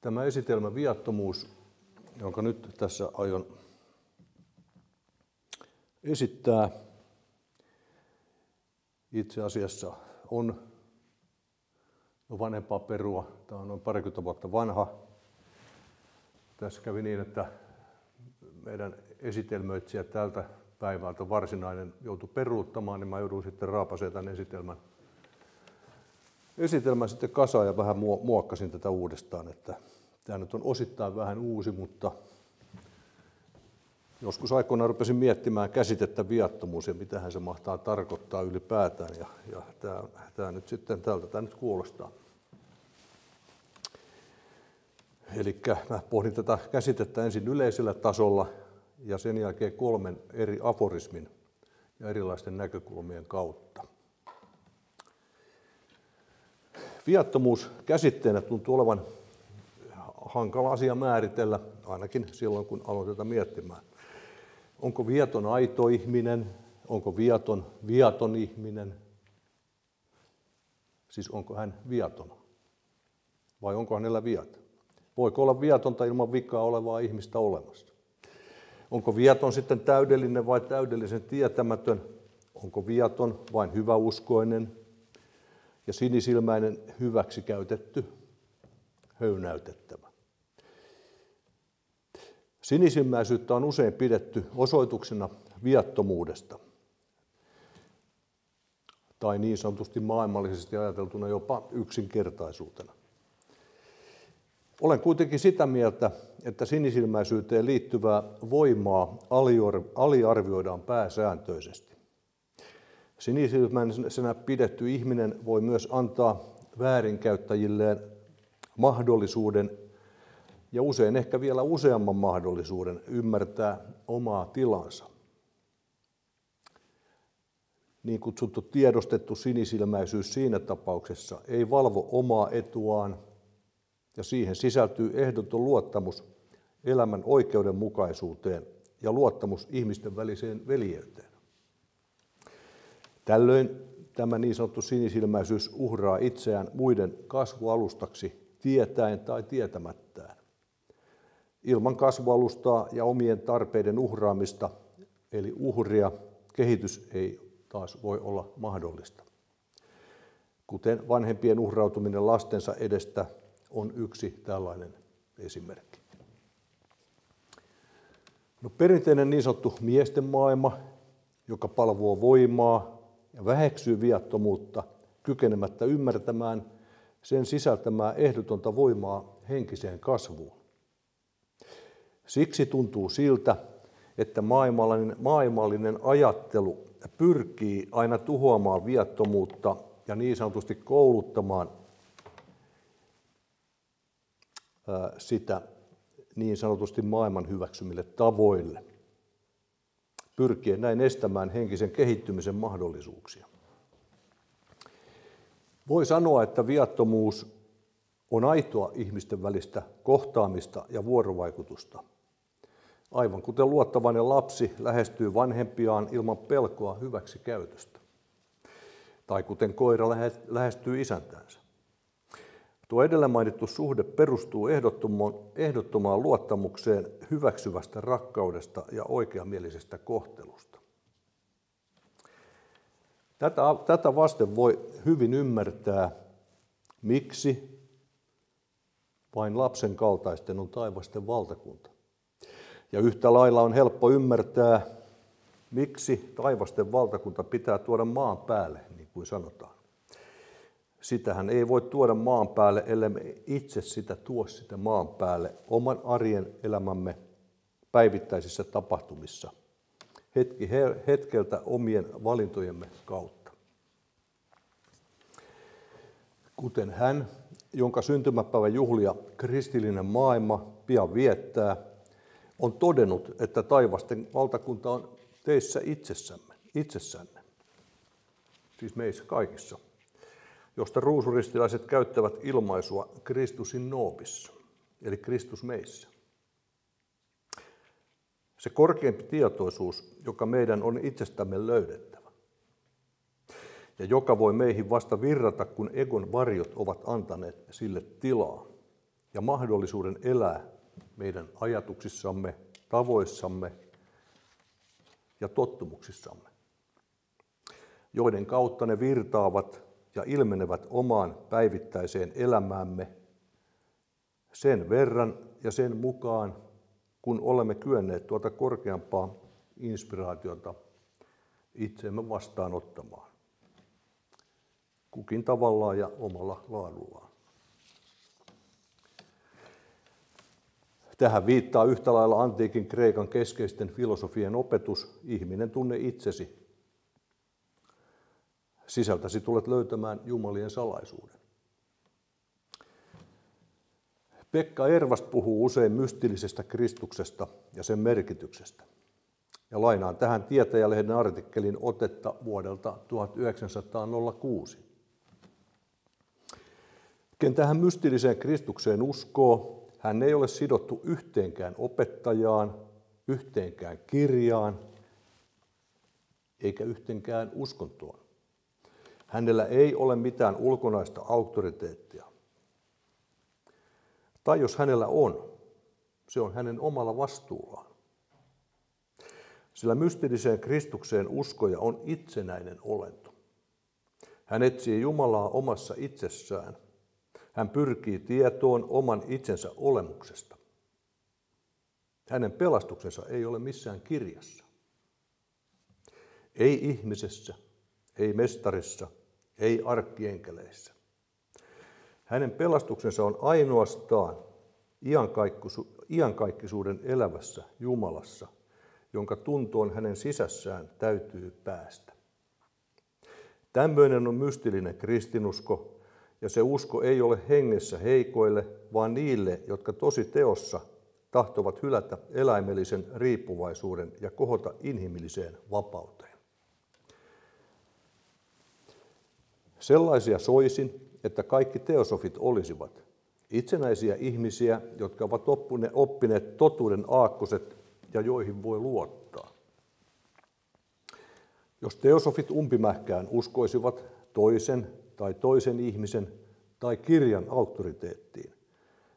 Tämä esitelmä viattomuus, jonka nyt tässä aion esittää, itse asiassa on jo vanhempaa perua. Tämä on noin parikymmentä vuotta vanha. Tässä kävi niin, että meidän esitelmöitsijä tältä päivältä varsinainen joutui peruuttamaan, niin mä joudun sitten raapasemaan tämän esitelmän, esitelmän sitten kasaan ja vähän muokkasin tätä uudestaan. Että tämä nyt on osittain vähän uusi, mutta joskus aikoinaan rupesin miettimään käsitettä viattomuus ja mitä se mahtaa tarkoittaa ylipäätään. Ja, ja tämä, tämä nyt sitten tältä tämä nyt kuulostaa. Eli mä pohdin tätä käsitettä ensin yleisellä tasolla ja sen jälkeen kolmen eri aforismin ja erilaisten näkökulmien kautta. Viattomuus käsitteenä tuntuu olevan hankala asia määritellä, ainakin silloin kun aloitetaan miettimään. Onko viaton aito ihminen? Onko viaton viaton ihminen? Siis onko hän viaton? Vai onko hänellä viat? Voiko olla viatonta ilman vikaa olevaa ihmistä olemassa? Onko viaton sitten täydellinen vai täydellisen tietämätön? Onko viaton vain hyväuskoinen ja sinisilmäinen hyväksi käytetty, höynäytettävä? Sinisilmäisyyttä on usein pidetty osoituksena viattomuudesta tai niin sanotusti maailmallisesti ajateltuna jopa yksinkertaisuutena. Olen kuitenkin sitä mieltä, että sinisilmäisyyteen liittyvää voimaa aliarvioidaan pääsääntöisesti. Sinisilmäisenä pidetty ihminen voi myös antaa väärinkäyttäjilleen mahdollisuuden ja usein ehkä vielä useamman mahdollisuuden ymmärtää omaa tilansa. Niin kutsuttu tiedostettu sinisilmäisyys siinä tapauksessa ei valvo omaa etuaan – ja siihen sisältyy ehdoton luottamus elämän oikeudenmukaisuuteen ja luottamus ihmisten väliseen veljeyteen. Tällöin tämä niin sanottu sinisilmäisyys uhraa itseään muiden kasvualustaksi tietäen tai tietämättään. Ilman kasvualustaa ja omien tarpeiden uhraamista, eli uhria, kehitys ei taas voi olla mahdollista. Kuten vanhempien uhrautuminen lastensa edestä on yksi tällainen esimerkki. No, perinteinen niin sanottu miesten maailma, joka palvoo voimaa ja väheksyy viattomuutta, kykenemättä ymmärtämään sen sisältämää ehdotonta voimaa henkiseen kasvuun. Siksi tuntuu siltä, että maailmallinen, maailmallinen ajattelu pyrkii aina tuhoamaan viattomuutta ja niin sanotusti kouluttamaan sitä niin sanotusti maailman hyväksymille tavoille, pyrkien näin estämään henkisen kehittymisen mahdollisuuksia. Voi sanoa, että viattomuus on aitoa ihmisten välistä kohtaamista ja vuorovaikutusta. Aivan kuten luottavainen lapsi lähestyy vanhempiaan ilman pelkoa hyväksi käytöstä. Tai kuten koira lähestyy isäntäänsä. Tuo edellä mainittu suhde perustuu ehdottomaan luottamukseen hyväksyvästä rakkaudesta ja oikeamielisestä kohtelusta. Tätä, tätä vasten voi hyvin ymmärtää, miksi vain lapsen kaltaisten on taivasten valtakunta. Ja yhtä lailla on helppo ymmärtää, miksi taivasten valtakunta pitää tuoda maan päälle, niin kuin sanotaan. Sitähän ei voi tuoda maan päälle, ellei me itse sitä tuo sitä maan päälle oman arjen elämämme päivittäisissä tapahtumissa, hetki hetkeltä omien valintojemme kautta. Kuten hän, jonka syntymäpäivän juhlia kristillinen maailma pian viettää, on todennut, että taivasten valtakunta on teissä itsessämme, itsessänne. Siis meissä kaikissa josta ruusuristilaiset käyttävät ilmaisua Kristusin noopissa, eli Kristus meissä. Se korkeampi tietoisuus, joka meidän on itsestämme löydettävä, ja joka voi meihin vasta virrata, kun egon varjot ovat antaneet sille tilaa, ja mahdollisuuden elää meidän ajatuksissamme, tavoissamme ja tottumuksissamme, joiden kautta ne virtaavat ja ilmenevät omaan päivittäiseen elämäämme sen verran ja sen mukaan, kun olemme kyenneet tuota korkeampaa inspiraatiota itseemme vastaanottamaan. Kukin tavallaan ja omalla laadullaan. Tähän viittaa yhtä lailla antiikin Kreikan keskeisten filosofien opetus, ihminen tunne itsesi. Sisältäsi tulet löytämään Jumalien salaisuuden. Pekka Ervast puhuu usein mystillisestä Kristuksesta ja sen merkityksestä. Ja lainaan tähän tietäjälehden artikkelin otetta vuodelta 1906. Ken tähän mystilliseen Kristukseen uskoo, hän ei ole sidottu yhteenkään opettajaan, yhteenkään kirjaan, eikä yhteenkään uskontoon. Hänellä ei ole mitään ulkonaista auktoriteettia. Tai jos hänellä on, se on hänen omalla vastuullaan. Sillä mystilliseen Kristukseen uskoja on itsenäinen olento. Hän etsii Jumalaa omassa itsessään – hän pyrkii tietoon oman itsensä olemuksesta. Hänen pelastuksensa ei ole missään kirjassa. Ei ihmisessä, ei mestarissa, ei arkkienkeleissa. Hänen pelastuksensa on ainoastaan iankaikkisuuden elävässä Jumalassa, jonka tuntoon hänen sisässään täytyy päästä. Tämmöinen on mystillinen kristinusko, ja se usko ei ole hengessä heikoille, vaan niille, jotka tosi teossa tahtovat hylätä eläimellisen riippuvaisuuden ja kohota inhimilliseen vapauteen. Sellaisia soisin, että kaikki teosofit olisivat itsenäisiä ihmisiä, jotka ovat oppineet totuuden aakkoset ja joihin voi luottaa. Jos teosofit umpimähkään uskoisivat toisen tai toisen ihmisen tai kirjan auktoriteettiin.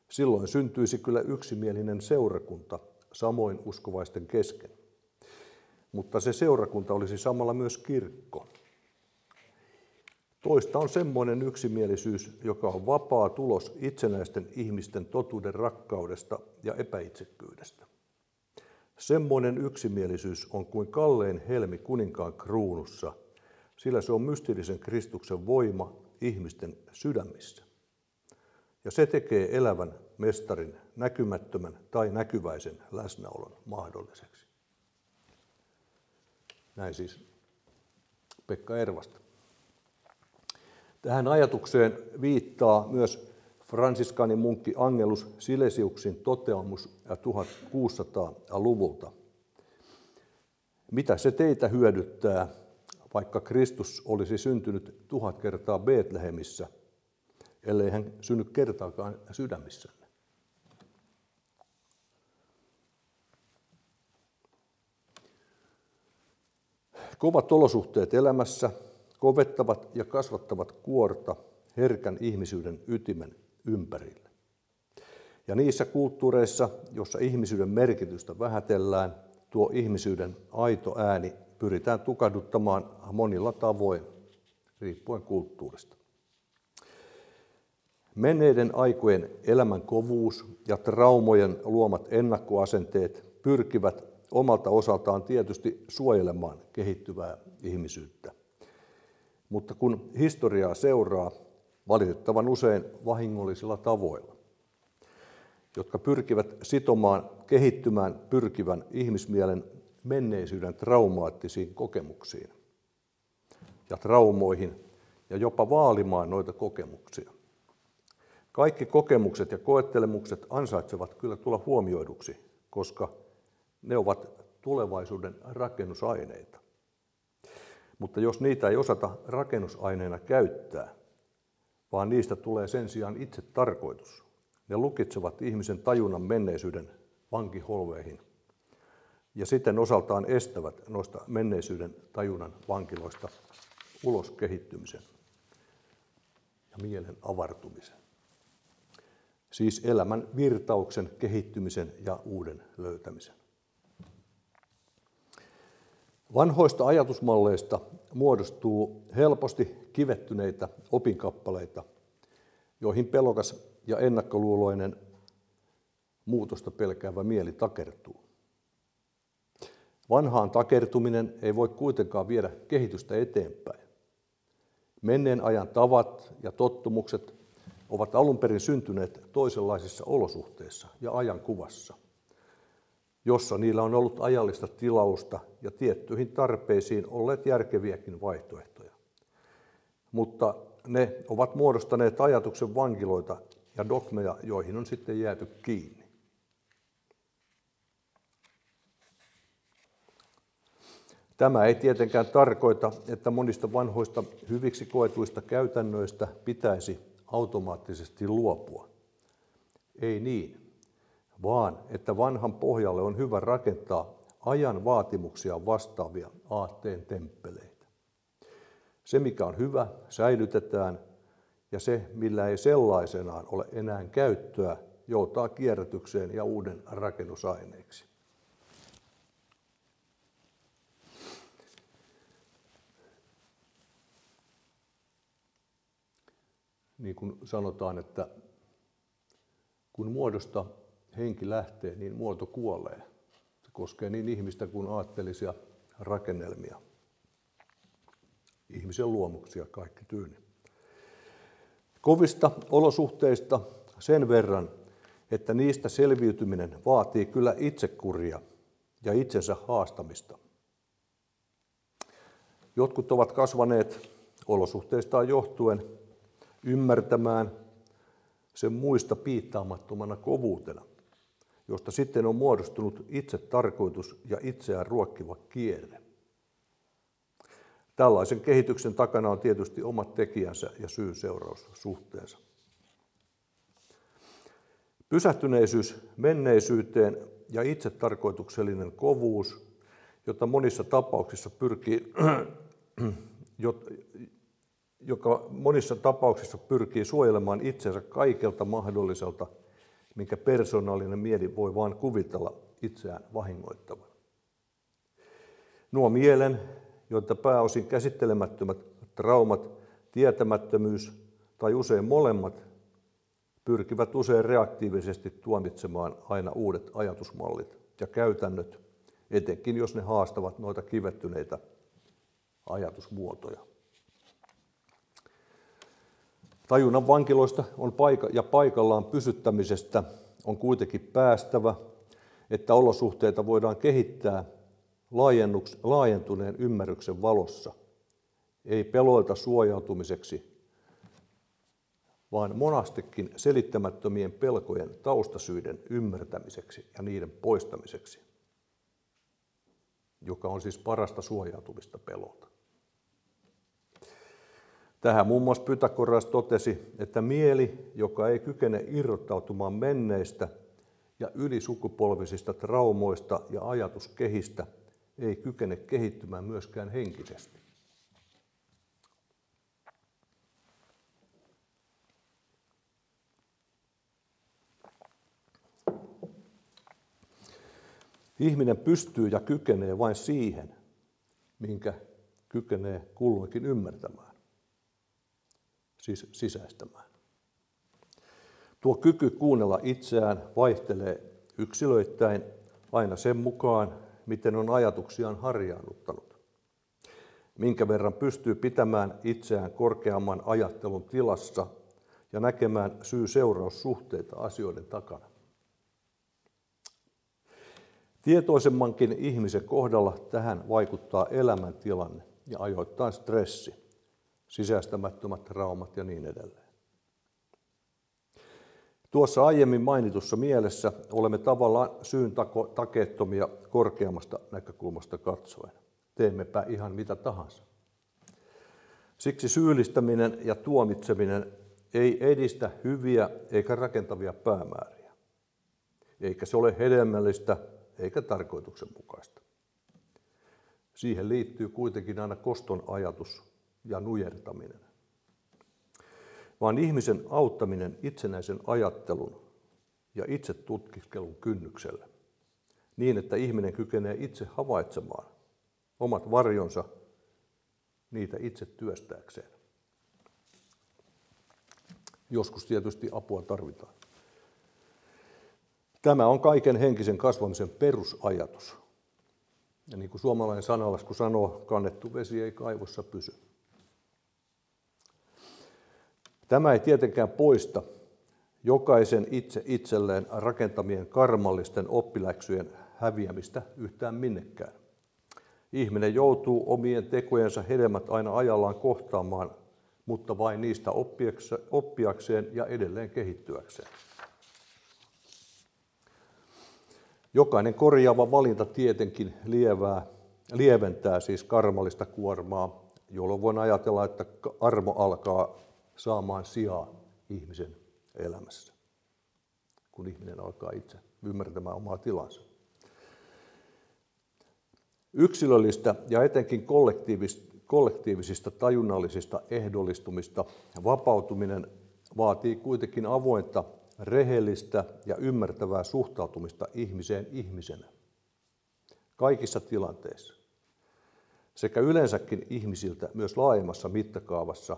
Silloin syntyisi kyllä yksimielinen seurakunta samoin uskovaisten kesken. Mutta se seurakunta olisi samalla myös kirkko. Toista on semmoinen yksimielisyys, joka on vapaa tulos itsenäisten ihmisten totuuden rakkaudesta ja epäitsekkyydestä. Semmoinen yksimielisyys on kuin kalleen helmi kuninkaan kruunussa – sillä se on mystillisen Kristuksen voima ihmisten sydämissä. Ja se tekee elävän mestarin näkymättömän tai näkyväisen läsnäolon mahdolliseksi. Näin siis Pekka Ervasta. Tähän ajatukseen viittaa myös fransiskanin munkki Angelus Silesiuksin toteamus 1600-luvulta. Mitä se teitä hyödyttää, vaikka Kristus olisi syntynyt tuhat kertaa Betlehemissä, ellei hän synny kertaakaan sydämissänne. Kovat olosuhteet elämässä kovettavat ja kasvattavat kuorta herkän ihmisyyden ytimen ympärille. Ja niissä kulttuureissa, jossa ihmisyyden merkitystä vähätellään, tuo ihmisyyden aito ääni pyritään tukahduttamaan monilla tavoin, riippuen kulttuurista. Menneiden aikojen elämän kovuus ja traumojen luomat ennakkoasenteet pyrkivät omalta osaltaan tietysti suojelemaan kehittyvää ihmisyyttä. Mutta kun historiaa seuraa, valitettavan usein vahingollisilla tavoilla, jotka pyrkivät sitomaan kehittymään pyrkivän ihmismielen menneisyyden traumaattisiin kokemuksiin ja traumoihin ja jopa vaalimaan noita kokemuksia. Kaikki kokemukset ja koettelemukset ansaitsevat kyllä tulla huomioiduksi, koska ne ovat tulevaisuuden rakennusaineita. Mutta jos niitä ei osata rakennusaineena käyttää, vaan niistä tulee sen sijaan itse tarkoitus, ne lukitsevat ihmisen tajunnan menneisyyden vankiholveihin – ja sitten osaltaan estävät noista menneisyyden tajunnan vankiloista ulos kehittymisen ja mielen avartumisen. siis elämän virtauksen kehittymisen ja uuden löytämisen. Vanhoista ajatusmalleista muodostuu helposti kivettyneitä opinkappaleita, joihin pelokas ja ennakkoluuloinen muutosta pelkäävä mieli takertuu. Vanhaan takertuminen ei voi kuitenkaan viedä kehitystä eteenpäin. Menneen ajan tavat ja tottumukset ovat alun perin syntyneet toisenlaisissa olosuhteissa ja ajankuvassa, jossa niillä on ollut ajallista tilausta ja tiettyihin tarpeisiin olleet järkeviäkin vaihtoehtoja. Mutta ne ovat muodostaneet ajatuksen vankiloita ja dogmeja, joihin on sitten jääty kiinni. Tämä ei tietenkään tarkoita, että monista vanhoista hyviksi koetuista käytännöistä pitäisi automaattisesti luopua. Ei niin, vaan että vanhan pohjalle on hyvä rakentaa ajan vaatimuksia vastaavia aatteen temppeleitä. Se, mikä on hyvä, säilytetään ja se, millä ei sellaisenaan ole enää käyttöä, joutaa kierrätykseen ja uuden rakennusaineeksi. niin kuin sanotaan, että kun muodosta henki lähtee, niin muoto kuolee. Se koskee niin ihmistä kuin aattelisia rakennelmia. Ihmisen luomuksia kaikki tyyni. Kovista olosuhteista sen verran, että niistä selviytyminen vaatii kyllä itsekuria ja itsensä haastamista. Jotkut ovat kasvaneet olosuhteistaan johtuen ymmärtämään sen muista piittaamattomana kovuutena, josta sitten on muodostunut itse tarkoitus ja itseään ruokkiva kierre. Tällaisen kehityksen takana on tietysti omat tekijänsä ja syy-seuraussuhteensa. Pysähtyneisyys menneisyyteen ja itsetarkoituksellinen kovuus, jota monissa tapauksissa pyrkii, joka monissa tapauksissa pyrkii suojelemaan itsensä kaikelta mahdolliselta, minkä persoonallinen mieli voi vain kuvitella itseään vahingoittavan. Nuo mielen, joita pääosin käsittelemättömät traumat, tietämättömyys tai usein molemmat pyrkivät usein reaktiivisesti tuomitsemaan aina uudet ajatusmallit ja käytännöt, etenkin jos ne haastavat noita kivettyneitä ajatusmuotoja. Tajunnan vankiloista on paika- ja paikallaan pysyttämisestä on kuitenkin päästävä, että olosuhteita voidaan kehittää laajentuneen ymmärryksen valossa, ei peloilta suojautumiseksi, vaan monastikin selittämättömien pelkojen taustasyiden ymmärtämiseksi ja niiden poistamiseksi, joka on siis parasta suojautumista pelolta. Tähän muun muassa Pythagoras totesi, että mieli, joka ei kykene irrottautumaan menneistä ja ylisukupolvisista traumoista ja ajatuskehistä, ei kykene kehittymään myöskään henkisesti. Ihminen pystyy ja kykenee vain siihen, minkä kykenee kulloinkin ymmärtämään siis sisäistämään. Tuo kyky kuunnella itseään vaihtelee yksilöittäin aina sen mukaan, miten on ajatuksiaan harjaannuttanut. Minkä verran pystyy pitämään itseään korkeamman ajattelun tilassa ja näkemään syy-seuraussuhteita asioiden takana. Tietoisemmankin ihmisen kohdalla tähän vaikuttaa elämäntilanne ja ajoittain stressi sisäistämättömät traumat ja niin edelleen. Tuossa aiemmin mainitussa mielessä olemme tavallaan syyn takeettomia korkeammasta näkökulmasta katsoen. Teemmepä ihan mitä tahansa. Siksi syyllistäminen ja tuomitseminen ei edistä hyviä eikä rakentavia päämääriä. Eikä se ole hedelmällistä eikä tarkoituksenmukaista. Siihen liittyy kuitenkin aina koston ajatus ja nujertaminen, vaan ihmisen auttaminen itsenäisen ajattelun ja itse tutkiskelun kynnykselle, niin että ihminen kykenee itse havaitsemaan omat varjonsa niitä itse työstääkseen. Joskus tietysti apua tarvitaan. Tämä on kaiken henkisen kasvamisen perusajatus. Ja niin kuin suomalainen sanalasku sanoo, kannettu vesi ei kaivossa pysy. Tämä ei tietenkään poista jokaisen itse itselleen rakentamien karmallisten oppiläksyjen häviämistä yhtään minnekään. Ihminen joutuu omien tekojensa hedelmät aina ajallaan kohtaamaan, mutta vain niistä oppiakseen ja edelleen kehittyäkseen. Jokainen korjaava valinta tietenkin lievää, lieventää siis karmallista kuormaa, jolloin voin ajatella, että armo alkaa saamaan sijaa ihmisen elämässä, kun ihminen alkaa itse ymmärtämään omaa tilansa. Yksilöllistä ja etenkin kollektiivisista tajunnallisista ehdollistumista vapautuminen vaatii kuitenkin avointa rehellistä ja ymmärtävää suhtautumista ihmiseen ihmisenä. Kaikissa tilanteissa. Sekä yleensäkin ihmisiltä myös laajemmassa mittakaavassa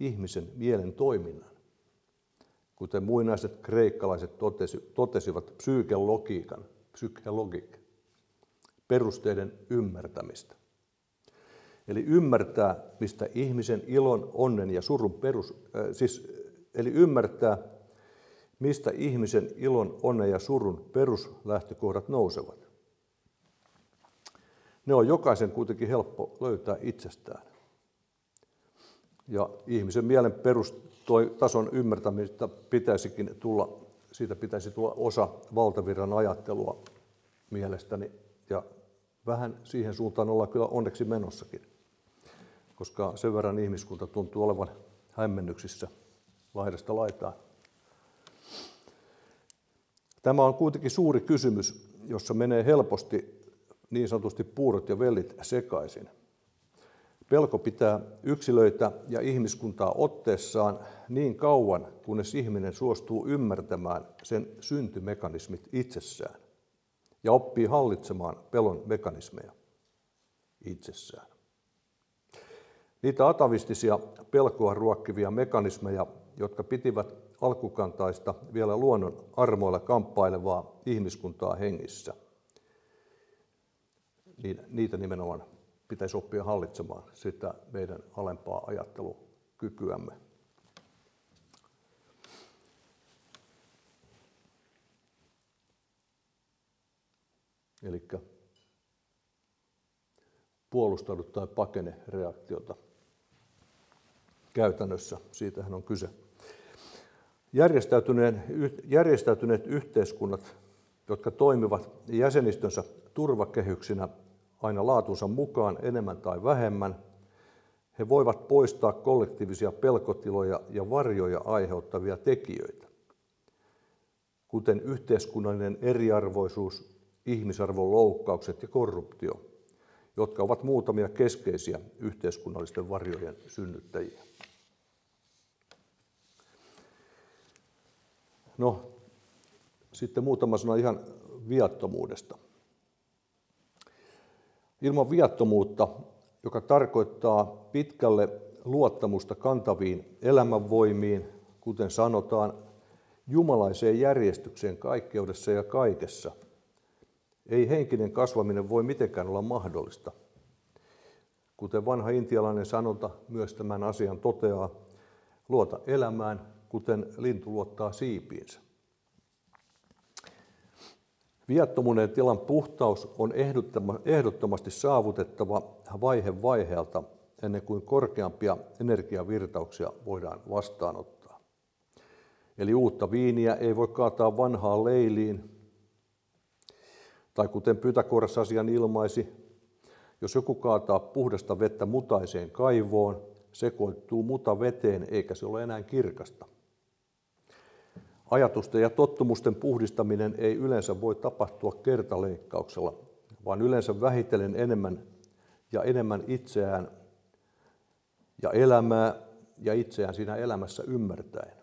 ihmisen mielen toiminnan. Kuten muinaiset kreikkalaiset totesi, totesivat psykelogiikan, psykelogiik, perusteiden ymmärtämistä. Eli ymmärtää, mistä ihmisen ilon, onnen ja surun perus, äh, siis, eli ymmärtää, mistä ihmisen ilon, onnen ja surun peruslähtökohdat nousevat. Ne on jokaisen kuitenkin helppo löytää itsestään. Ja ihmisen mielen perustason ymmärtämistä pitäisikin tulla, siitä pitäisi tulla osa valtavirran ajattelua mielestäni. Ja vähän siihen suuntaan ollaan kyllä onneksi menossakin, koska sen verran ihmiskunta tuntuu olevan hämmennyksissä laidasta laitaan. Tämä on kuitenkin suuri kysymys, jossa menee helposti niin sanotusti puurot ja vellit sekaisin. Pelko pitää yksilöitä ja ihmiskuntaa otteessaan niin kauan, kunnes ihminen suostuu ymmärtämään sen syntymekanismit itsessään ja oppii hallitsemaan pelon mekanismeja itsessään. Niitä atavistisia pelkoa ruokkivia mekanismeja, jotka pitivät alkukantaista vielä luonnon armoilla kamppailevaa ihmiskuntaa hengissä. Niin niitä nimenomaan pitäisi oppia hallitsemaan sitä meidän alempaa ajattelukykyämme. Eli puolustaudu tai pakene reaktiota. Käytännössä siitähän on kyse järjestäytyneet yhteiskunnat, jotka toimivat jäsenistönsä turvakehyksinä aina laatunsa mukaan enemmän tai vähemmän, he voivat poistaa kollektiivisia pelkotiloja ja varjoja aiheuttavia tekijöitä, kuten yhteiskunnallinen eriarvoisuus, ihmisarvon loukkaukset ja korruptio, jotka ovat muutamia keskeisiä yhteiskunnallisten varjojen synnyttäjiä. No, sitten muutama sana ihan viattomuudesta. Ilman viattomuutta, joka tarkoittaa pitkälle luottamusta kantaviin elämänvoimiin, kuten sanotaan, jumalaiseen järjestykseen kaikkeudessa ja kaikessa, ei henkinen kasvaminen voi mitenkään olla mahdollista. Kuten vanha intialainen sanonta myös tämän asian toteaa, luota elämään kuten lintu luottaa siipiinsä. Viattomuuden tilan puhtaus on ehdottomasti saavutettava vaihe vaiheelta ennen kuin korkeampia energiavirtauksia voidaan vastaanottaa. Eli uutta viiniä ei voi kaataa vanhaan leiliin, tai kuten Pythagoras asian ilmaisi, jos joku kaataa puhdasta vettä mutaiseen kaivoon, sekoittuu muta veteen eikä se ole enää kirkasta. Ajatusten ja tottumusten puhdistaminen ei yleensä voi tapahtua kertaleikkauksella, vaan yleensä vähitellen enemmän ja enemmän itseään ja elämää ja itseään siinä elämässä ymmärtäen.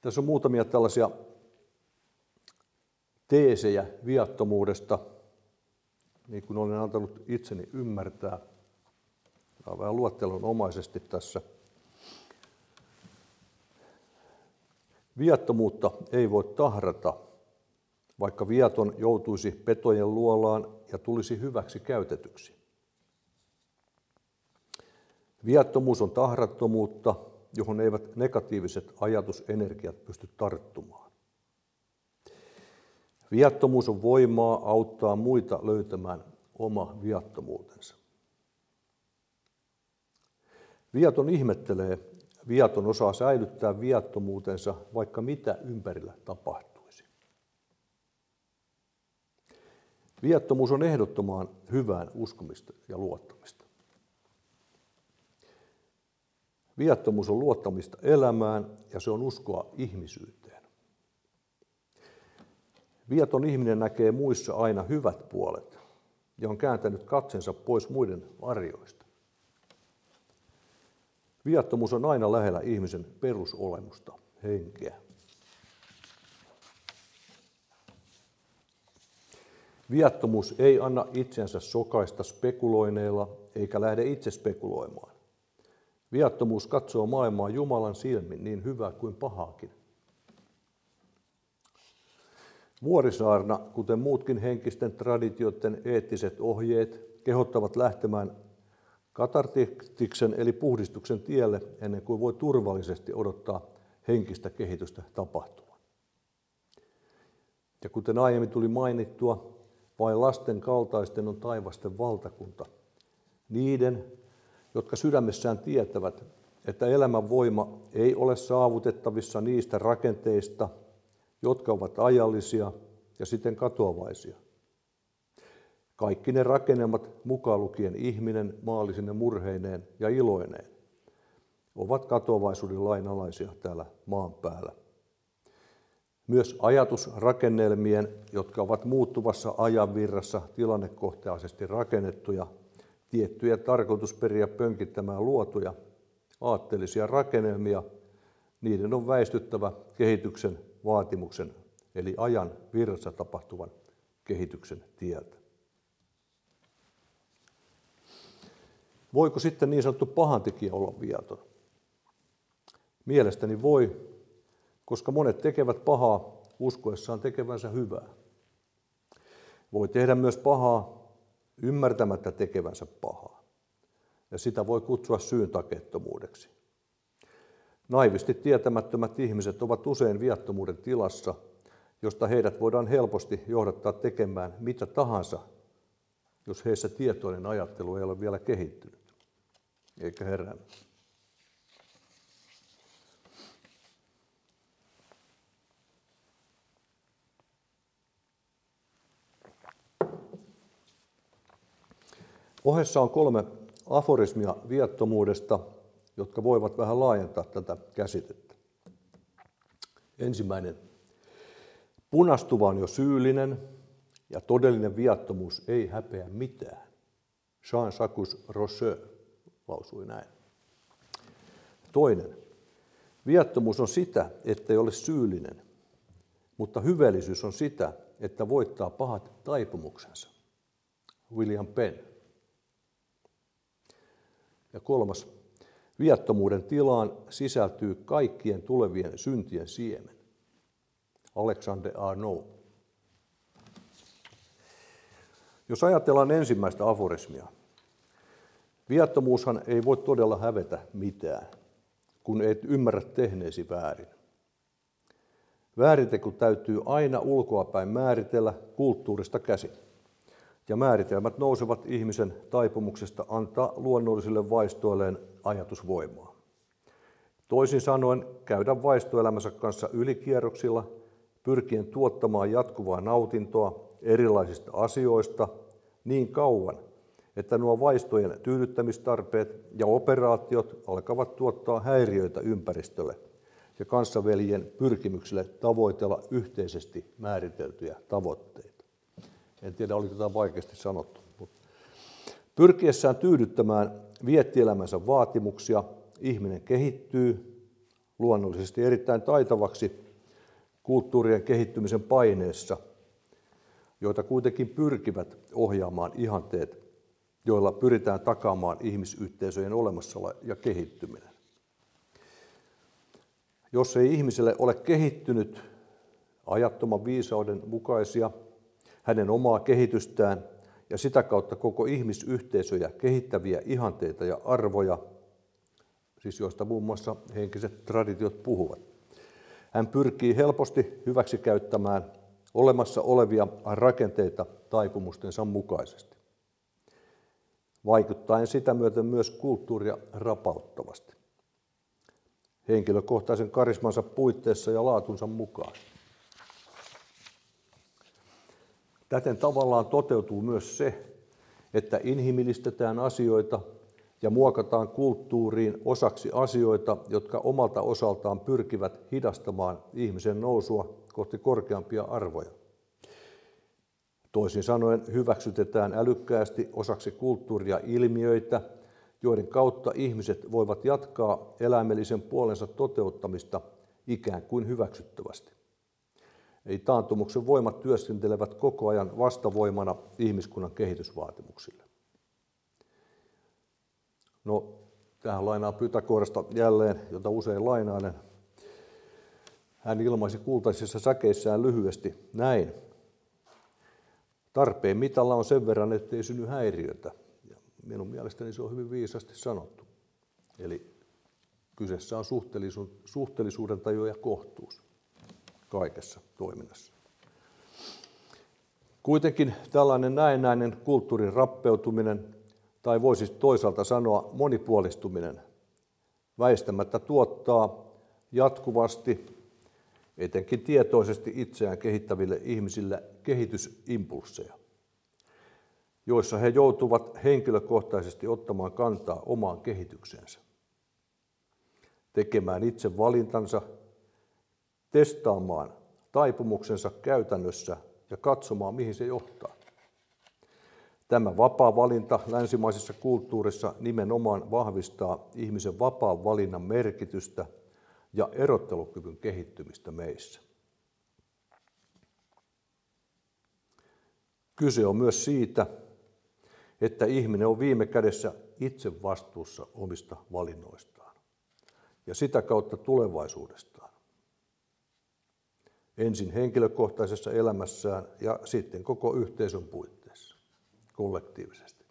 Tässä on muutamia tällaisia teesejä viattomuudesta, niin kuin olen antanut itseni ymmärtää. Tämä on vähän luettelonomaisesti tässä. Viattomuutta ei voi tahrata, vaikka viaton joutuisi petojen luolaan ja tulisi hyväksi käytetyksi. Viattomuus on tahrattomuutta, johon eivät negatiiviset ajatusenergiat pysty tarttumaan. Viattomuus on voimaa auttaa muita löytämään oma viattomuutensa. Viaton ihmettelee, viaton osaa säilyttää viattomuutensa, vaikka mitä ympärillä tapahtuisi. Viattomuus on ehdottomaan hyvään uskomista ja luottamista. Viattomuus on luottamista elämään ja se on uskoa ihmisyyteen. Viaton ihminen näkee muissa aina hyvät puolet ja on kääntänyt katsensa pois muiden varjoista. Viattomuus on aina lähellä ihmisen perusolemusta, henkeä. Viattomuus ei anna itsensä sokaista spekuloineilla eikä lähde itse spekuloimaan. Viattomuus katsoo maailmaa Jumalan silmin niin hyvää kuin pahaakin. Vuorisaarna, kuten muutkin henkisten traditioiden eettiset ohjeet, kehottavat lähtemään katartiksen eli puhdistuksen tielle ennen kuin voi turvallisesti odottaa henkistä kehitystä tapahtumaan. Ja kuten aiemmin tuli mainittua, vain lasten kaltaisten on taivasten valtakunta. Niiden, jotka sydämessään tietävät, että elämän voima ei ole saavutettavissa niistä rakenteista, jotka ovat ajallisia ja siten katoavaisia. Kaikki ne rakennelmat, mukaan lukien ihminen maallisine murheineen ja iloineen, ovat katoavaisuuden lainalaisia täällä maan päällä. Myös ajatusrakennelmien, jotka ovat muuttuvassa ajanvirrassa tilannekohtaisesti rakennettuja, tiettyjä tarkoitusperiä pönkittämään luotuja, aatteellisia rakennelmia, niiden on väistyttävä kehityksen vaatimuksen, eli ajan virrassa tapahtuvan kehityksen tieltä. Voiko sitten niin sanottu pahantekijä olla viaton? Mielestäni voi, koska monet tekevät pahaa uskoessaan tekevänsä hyvää. Voi tehdä myös pahaa ymmärtämättä tekevänsä pahaa. Ja sitä voi kutsua syyntakettomuudeksi. Naivisti tietämättömät ihmiset ovat usein viattomuuden tilassa, josta heidät voidaan helposti johdattaa tekemään mitä tahansa, jos heissä tietoinen ajattelu ei ole vielä kehittynyt eikä herännyt. Ohessa on kolme aforismia viattomuudesta, jotka voivat vähän laajentaa tätä käsitettä. Ensimmäinen. Punastuva on jo syyllinen ja todellinen viattomuus ei häpeä mitään. Jean-Jacques Rousseau lausui näin. Toinen. Viattomuus on sitä, ettei ole syyllinen, mutta hyvällisyys on sitä, että voittaa pahat taipumuksensa. William Penn. Ja kolmas. Viattomuuden tilaan sisältyy kaikkien tulevien syntien siemen. Alexander Arnault. Jos ajatellaan ensimmäistä aforismia, Viattomuushan ei voi todella hävetä mitään, kun et ymmärrä tehneesi väärin. Väärinteko täytyy aina ulkoapäin määritellä kulttuurista käsin. Ja määritelmät nousevat ihmisen taipumuksesta antaa luonnollisille vaistoilleen ajatusvoimaa. Toisin sanoen käydä vaistoelämänsä kanssa ylikierroksilla, pyrkien tuottamaan jatkuvaa nautintoa erilaisista asioista niin kauan, että nuo vaistojen tyydyttämistarpeet ja operaatiot alkavat tuottaa häiriöitä ympäristölle ja kanssaveljen pyrkimykselle tavoitella yhteisesti määriteltyjä tavoitteita. En tiedä, oliko tämä vaikeasti sanottu. Mutta pyrkiessään tyydyttämään viettielämänsä vaatimuksia, ihminen kehittyy, luonnollisesti erittäin taitavaksi kulttuurien kehittymisen paineessa, joita kuitenkin pyrkivät ohjaamaan ihanteet, joilla pyritään takaamaan ihmisyhteisöjen olemassaolo ja kehittyminen. Jos ei ihmiselle ole kehittynyt ajattoman viisauden mukaisia hänen omaa kehitystään ja sitä kautta koko ihmisyhteisöjä kehittäviä ihanteita ja arvoja, siis joista muun muassa henkiset traditiot puhuvat. Hän pyrkii helposti hyväksikäyttämään olemassa olevia rakenteita taipumustensa mukaisesti, vaikuttaen sitä myöten myös kulttuuria rapauttavasti henkilökohtaisen karismansa puitteissa ja laatunsa mukaan. Täten tavallaan toteutuu myös se, että inhimillistetään asioita ja muokataan kulttuuriin osaksi asioita, jotka omalta osaltaan pyrkivät hidastamaan ihmisen nousua kohti korkeampia arvoja. Toisin sanoen hyväksytetään älykkäästi osaksi kulttuuria ilmiöitä, joiden kautta ihmiset voivat jatkaa eläimellisen puolensa toteuttamista ikään kuin hyväksyttävästi. Ei taantumuksen voimat työskentelevät koko ajan vastavoimana ihmiskunnan kehitysvaatimuksille. No, tähän lainaa Pythagorasta jälleen, jota usein lainailen. Hän ilmaisi kultaisissa säkeissään lyhyesti näin. Tarpeen mitalla on sen verran, ettei synny häiriötä. Ja minun mielestäni se on hyvin viisasti sanottu. Eli kyseessä on suhteellisuuden taju ja kohtuus kaikessa toiminnassa. Kuitenkin tällainen näennäinen kulttuurin rappeutuminen, tai voisi toisaalta sanoa monipuolistuminen, väistämättä tuottaa jatkuvasti, etenkin tietoisesti itseään kehittäville ihmisille kehitysimpulseja, joissa he joutuvat henkilökohtaisesti ottamaan kantaa omaan kehityksensä, tekemään itse valintansa testaamaan taipumuksensa käytännössä ja katsomaan, mihin se johtaa. Tämä vapaa valinta länsimaisessa kulttuurissa nimenomaan vahvistaa ihmisen vapaan valinnan merkitystä ja erottelukyvyn kehittymistä meissä. Kyse on myös siitä, että ihminen on viime kädessä itse vastuussa omista valinnoistaan ja sitä kautta tulevaisuudestaan ensin henkilökohtaisessa elämässään ja sitten koko yhteisön puitteissa kollektiivisesti.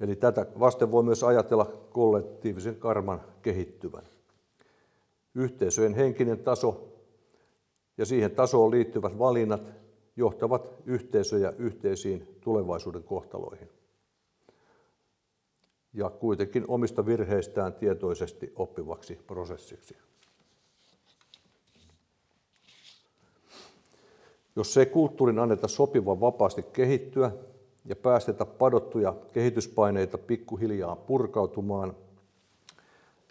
Eli tätä vasten voi myös ajatella kollektiivisen karman kehittyvän. Yhteisöjen henkinen taso ja siihen tasoon liittyvät valinnat johtavat yhteisöjä yhteisiin tulevaisuuden kohtaloihin. Ja kuitenkin omista virheistään tietoisesti oppivaksi prosessiksi. Jos ei kulttuurin anneta sopivan vapaasti kehittyä ja päästetä padottuja kehityspaineita pikkuhiljaa purkautumaan,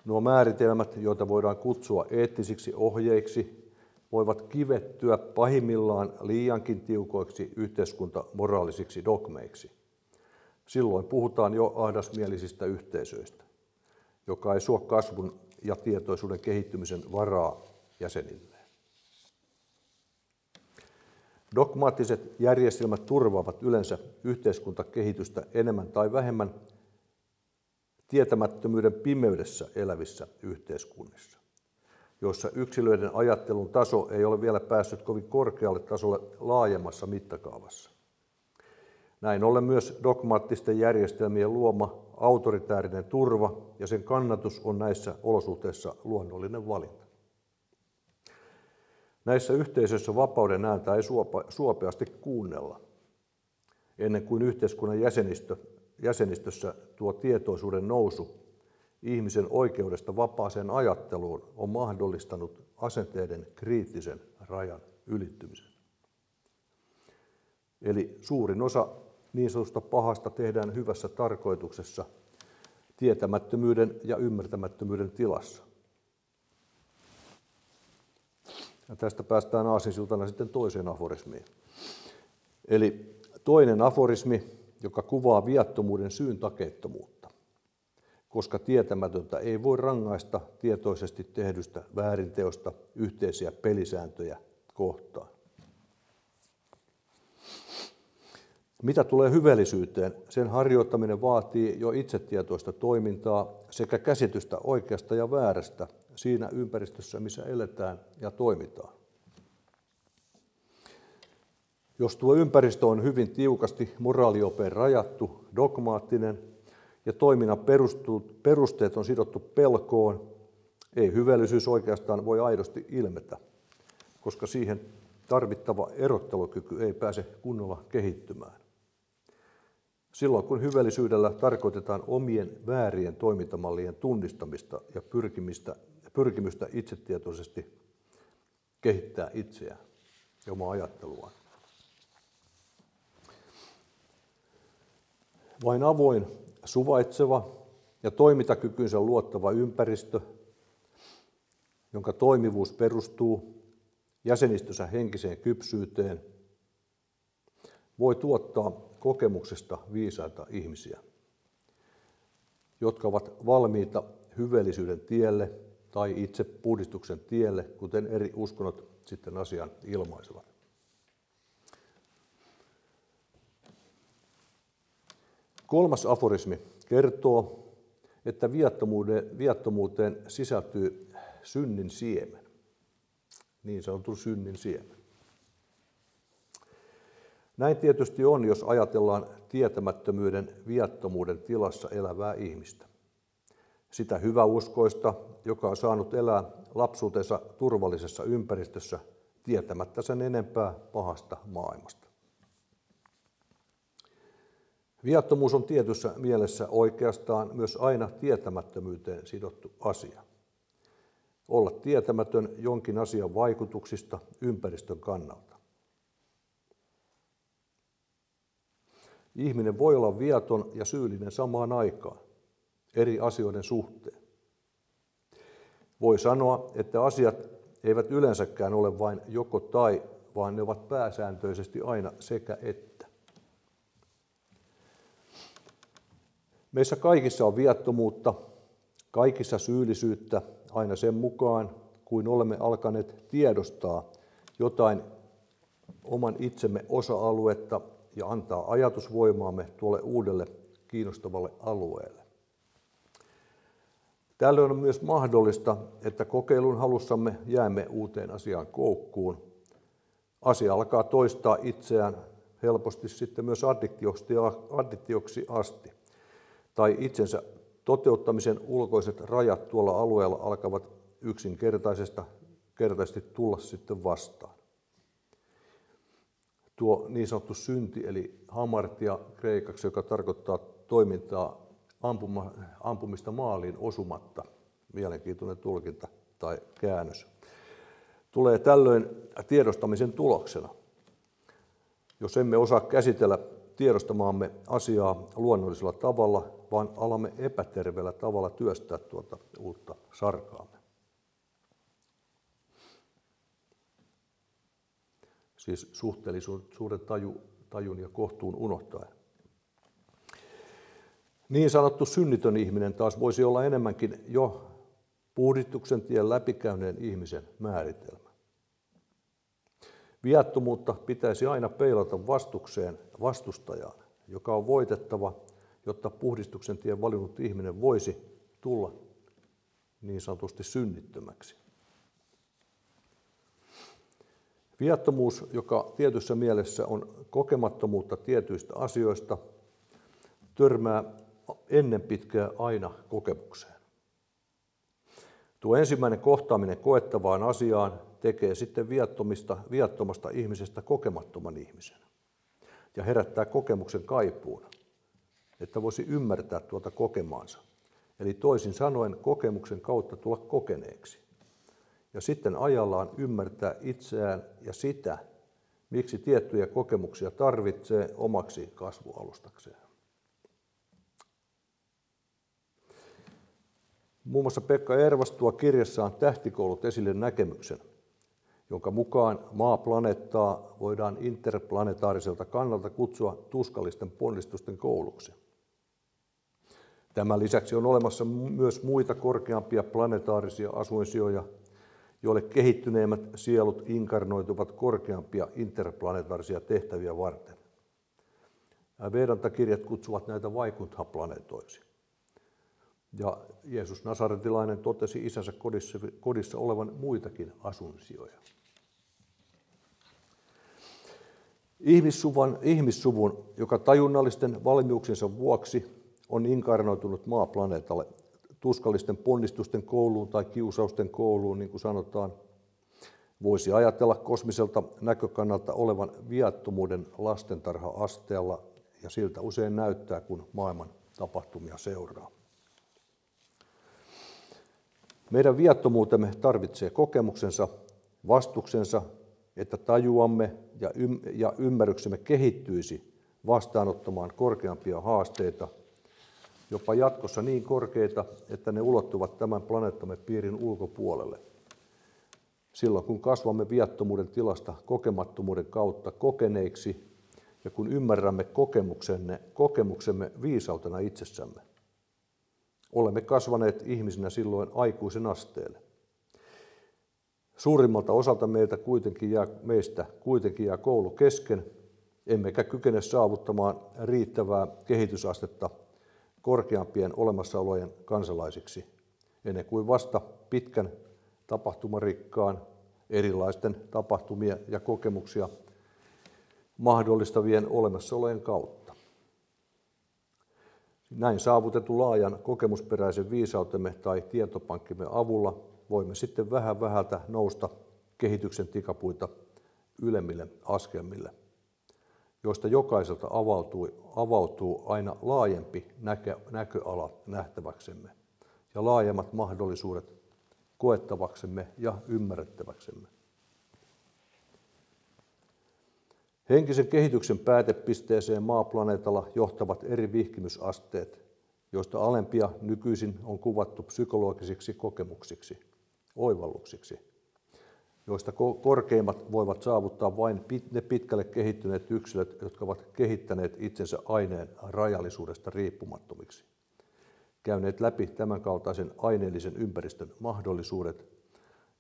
nuo määritelmät, joita voidaan kutsua eettisiksi ohjeiksi, voivat kivettyä pahimmillaan liiankin tiukoiksi yhteiskuntamoraalisiksi dogmeiksi. Silloin puhutaan jo ahdasmielisistä yhteisöistä, joka ei suo kasvun ja tietoisuuden kehittymisen varaa jäsenille. Dogmaattiset järjestelmät turvaavat yleensä yhteiskuntakehitystä enemmän tai vähemmän tietämättömyyden pimeydessä elävissä yhteiskunnissa, joissa yksilöiden ajattelun taso ei ole vielä päässyt kovin korkealle tasolle laajemmassa mittakaavassa. Näin ollen myös dogmaattisten järjestelmien luoma autoritäärinen turva ja sen kannatus on näissä olosuhteissa luonnollinen valinta. Näissä yhteisöissä vapauden ääntä ei suopeasti kuunnella, ennen kuin yhteiskunnan jäsenistö, jäsenistössä tuo tietoisuuden nousu ihmisen oikeudesta vapaaseen ajatteluun on mahdollistanut asenteiden kriittisen rajan ylittymisen. Eli suurin osa niin sanotusta pahasta tehdään hyvässä tarkoituksessa tietämättömyyden ja ymmärtämättömyyden tilassa. Ja tästä päästään aasinsiltana sitten toiseen aforismiin. Eli toinen aforismi, joka kuvaa viattomuuden syyn takeettomuutta. koska tietämätöntä ei voi rangaista tietoisesti tehdystä väärinteosta yhteisiä pelisääntöjä kohtaan. Mitä tulee hyvällisyyteen, sen harjoittaminen vaatii jo itsetietoista toimintaa sekä käsitystä oikeasta ja väärästä siinä ympäristössä, missä eletään ja toimitaan. Jos tuo ympäristö on hyvin tiukasti moraaliopeen rajattu, dogmaattinen ja toiminnan perusteet on sidottu pelkoon, ei hyvällisyys oikeastaan voi aidosti ilmetä, koska siihen tarvittava erottelukyky ei pääse kunnolla kehittymään. Silloin kun hyvällisyydellä tarkoitetaan omien väärien toimintamallien tunnistamista ja pyrkimistä, pyrkimystä itsetietoisesti kehittää itseään ja omaa ajatteluaan. Vain avoin, suvaitseva ja toimintakykynsä luottava ympäristö, jonka toimivuus perustuu jäsenistönsä henkiseen kypsyyteen, voi tuottaa kokemuksesta viisaita ihmisiä, jotka ovat valmiita hyvällisyyden tielle tai itse puhdistuksen tielle, kuten eri uskonnot sitten asian ilmaisevat. Kolmas aforismi kertoo, että viattomuuteen, sisältyy synnin siemen, niin sanottu synnin siemen. Näin tietysti on, jos ajatellaan tietämättömyyden viattomuuden tilassa elävää ihmistä. Sitä hyväuskoista, joka on saanut elää lapsuutensa turvallisessa ympäristössä tietämättä sen enempää pahasta maailmasta. Viattomuus on tietyssä mielessä oikeastaan myös aina tietämättömyyteen sidottu asia. Olla tietämätön jonkin asian vaikutuksista ympäristön kannalta. Ihminen voi olla viaton ja syyllinen samaan aikaan eri asioiden suhteen. Voi sanoa, että asiat eivät yleensäkään ole vain joko tai, vaan ne ovat pääsääntöisesti aina sekä että. Meissä kaikissa on viattomuutta, kaikissa syyllisyyttä aina sen mukaan, kuin olemme alkaneet tiedostaa jotain oman itsemme osa-aluetta ja antaa ajatusvoimaamme tuolle uudelle kiinnostavalle alueelle. Tällöin on myös mahdollista, että kokeilun halussamme jäämme uuteen asiaan koukkuun. Asia alkaa toistaa itseään helposti sitten myös addiktioksi asti. Tai itsensä toteuttamisen ulkoiset rajat tuolla alueella alkavat yksinkertaisesti tulla sitten vastaan tuo niin sanottu synti, eli hamartia kreikaksi, joka tarkoittaa toimintaa ampuma, ampumista maaliin osumatta. Mielenkiintoinen tulkinta tai käännös. Tulee tällöin tiedostamisen tuloksena. Jos emme osaa käsitellä tiedostamaamme asiaa luonnollisella tavalla, vaan alamme epäterveellä tavalla työstää tuota uutta sarkaamme. siis suhteellisuuden taju, tajun ja kohtuun unohtaen. Niin sanottu synnitön ihminen taas voisi olla enemmänkin jo puhdistuksen tien läpikäyneen ihmisen määritelmä. Viattomuutta pitäisi aina peilata vastukseen vastustajaan, joka on voitettava, jotta puhdistuksen tien valinnut ihminen voisi tulla niin sanotusti synnittömäksi. Viattomuus, joka tietyssä mielessä on kokemattomuutta tietyistä asioista, törmää ennen pitkää aina kokemukseen. Tuo ensimmäinen kohtaaminen koettavaan asiaan tekee sitten viattomista, viattomasta ihmisestä kokemattoman ihmisen ja herättää kokemuksen kaipuun, että voisi ymmärtää tuota kokemaansa. Eli toisin sanoen kokemuksen kautta tulla kokeneeksi ja sitten ajallaan ymmärtää itseään ja sitä, miksi tiettyjä kokemuksia tarvitsee omaksi kasvualustakseen. Muun muassa Pekka Ervas tuo kirjassaan Tähtikoulut esille näkemyksen, jonka mukaan maaplaneettaa voidaan interplanetaariselta kannalta kutsua tuskallisten ponnistusten kouluksi. Tämän lisäksi on olemassa myös muita korkeampia planetaarisia asuinsijoja, joille kehittyneemmät sielut inkarnoituvat korkeampia interplanetaarisia tehtäviä varten. Vedanta-kirjat kutsuvat näitä vaikunthaplaneetoiksi. Ja Jeesus Nasaretilainen totesi isänsä kodissa, kodissa olevan muitakin asunsijoja. Ihmissuvun, ihmissuvun, joka tajunnallisten valmiuksensa vuoksi on inkarnoitunut maaplaneetalle tuskallisten ponnistusten kouluun tai kiusausten kouluun, niin kuin sanotaan, voisi ajatella kosmiselta näkökannalta olevan viattomuuden lastentarha-asteella, ja siltä usein näyttää, kun maailman tapahtumia seuraa. Meidän viattomuutemme tarvitsee kokemuksensa, vastuksensa, että tajuamme ja, ja ymmärryksemme kehittyisi vastaanottamaan korkeampia haasteita, jopa jatkossa niin korkeita, että ne ulottuvat tämän planeettamme piirin ulkopuolelle. Silloin kun kasvamme viattomuuden tilasta kokemattomuuden kautta kokeneiksi ja kun ymmärrämme kokemuksemme viisautena itsessämme. Olemme kasvaneet ihmisinä silloin aikuisen asteelle. Suurimmalta osalta meiltä kuitenkin jää, meistä kuitenkin jää koulu kesken, emmekä kykene saavuttamaan riittävää kehitysastetta korkeampien olemassaolojen kansalaisiksi, ennen kuin vasta pitkän tapahtumarikkaan erilaisten tapahtumia ja kokemuksia mahdollistavien olemassaolojen kautta. Näin saavutetun laajan kokemusperäisen viisautemme tai tietopankkimme avulla voimme sitten vähän vähältä nousta kehityksen tikapuita ylemmille askelmille, joista jokaiselta avautuu, avautuu aina laajempi näkö, näköala nähtäväksemme ja laajemmat mahdollisuudet koettavaksemme ja ymmärrettäväksemme. Henkisen kehityksen päätepisteeseen maaplaneetalla johtavat eri vihkimysasteet, joista alempia nykyisin on kuvattu psykologisiksi kokemuksiksi, oivalluksiksi, joista korkeimmat voivat saavuttaa vain ne pitkälle kehittyneet yksilöt, jotka ovat kehittäneet itsensä aineen rajallisuudesta riippumattomiksi, käyneet läpi tämänkaltaisen aineellisen ympäristön mahdollisuudet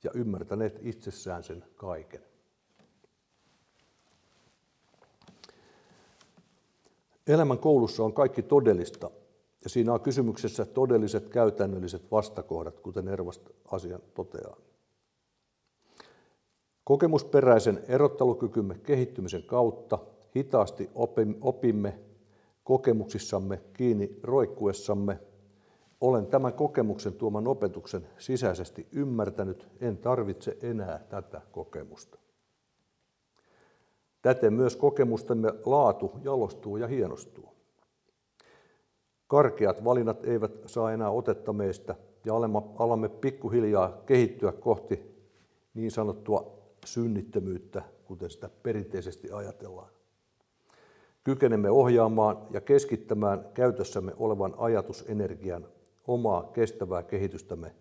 ja ymmärtäneet itsessään sen kaiken. Elämän koulussa on kaikki todellista, ja siinä on kysymyksessä todelliset käytännölliset vastakohdat, kuten Ervast asian toteaa. Kokemusperäisen erottelukykymme kehittymisen kautta hitaasti opimme kokemuksissamme kiinni roikkuessamme. Olen tämän kokemuksen tuoman opetuksen sisäisesti ymmärtänyt, en tarvitse enää tätä kokemusta. Täten myös kokemustemme laatu jalostuu ja hienostuu. Karkeat valinnat eivät saa enää otetta meistä ja alamme pikkuhiljaa kehittyä kohti niin sanottua synnittömyyttä, kuten sitä perinteisesti ajatellaan. Kykenemme ohjaamaan ja keskittämään käytössämme olevan ajatusenergian omaa kestävää kehitystämme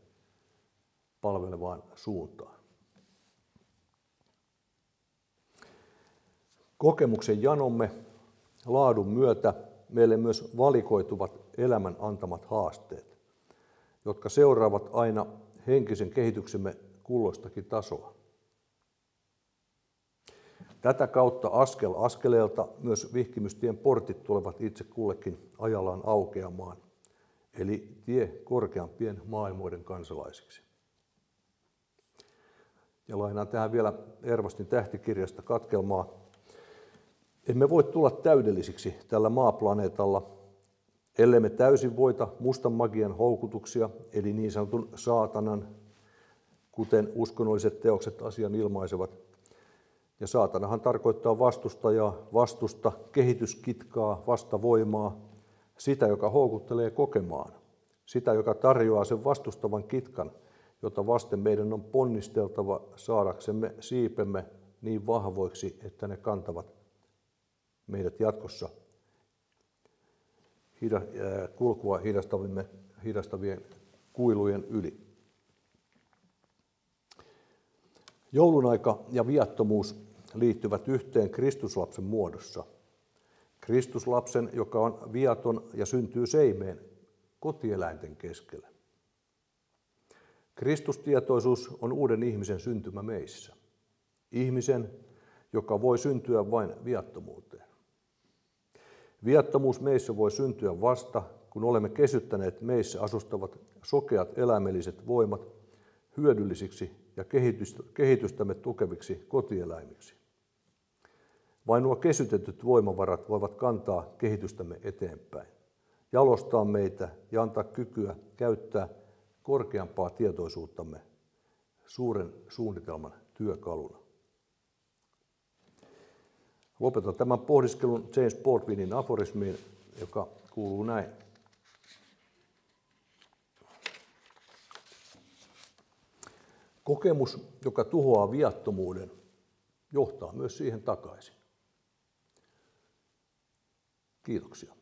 palvelevaan suuntaan. Kokemuksen janomme laadun myötä meille myös valikoituvat elämän antamat haasteet, jotka seuraavat aina henkisen kehityksemme kulloistakin tasoa. Tätä kautta askel askeleelta myös vihkimystien portit tulevat itse kullekin ajallaan aukeamaan, eli tie korkeampien maailmoiden kansalaisiksi. Ja lainaan tähän vielä Ervastin tähtikirjasta katkelmaa emme voi tulla täydellisiksi tällä maaplaneetalla, ellei me täysin voita mustan magian houkutuksia, eli niin sanotun saatanan, kuten uskonnolliset teokset asian ilmaisevat. Ja saatanahan tarkoittaa vastustajaa, vastusta, kehityskitkaa, vastavoimaa, sitä, joka houkuttelee kokemaan, sitä, joka tarjoaa sen vastustavan kitkan, jota vasten meidän on ponnisteltava saadaksemme siipemme niin vahvoiksi, että ne kantavat meidät jatkossa kulkua hidastavien, hidastavien kuilujen yli. Joulun aika ja viattomuus liittyvät yhteen Kristuslapsen muodossa. Kristuslapsen, joka on viaton ja syntyy seimeen, kotieläinten keskellä. Kristustietoisuus on uuden ihmisen syntymä meissä. Ihmisen, joka voi syntyä vain viattomuuteen. Viattomuus meissä voi syntyä vasta, kun olemme kesyttäneet meissä asustavat sokeat eläimelliset voimat hyödyllisiksi ja kehitystämme tukeviksi kotieläimiksi. Vain nuo kesytetyt voimavarat voivat kantaa kehitystämme eteenpäin, jalostaa meitä ja antaa kykyä käyttää korkeampaa tietoisuuttamme suuren suunnitelman työkaluna. Lopetan tämän pohdiskelun James Baldwinin aforismiin, joka kuuluu näin. Kokemus, joka tuhoaa viattomuuden, johtaa myös siihen takaisin. Kiitoksia.